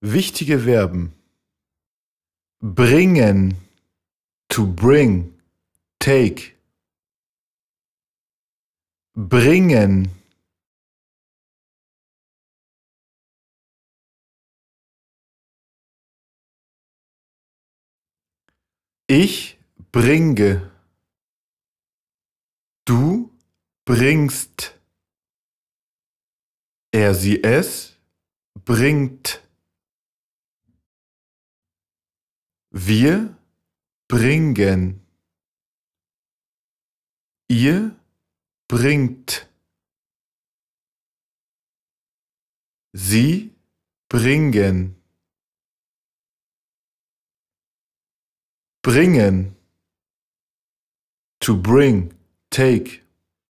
Wichtige Verben. Bringen. To bring. Take. Bringen. Ich bringe. Du bringst. Er sie es bringt. Wir bringen. Ihr bringt. Sie bringen. Bringen. To bring, take.